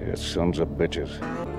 You sons of bitches.